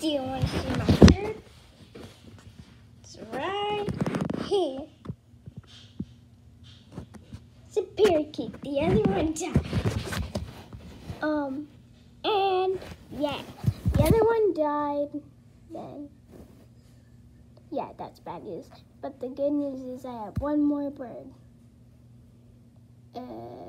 Do you want to see my bird? It's right here. It's a parakeet. The other one died. Um, and yeah, the other one died. Then, yeah, that's bad news. But the good news is I have one more bird. Uh.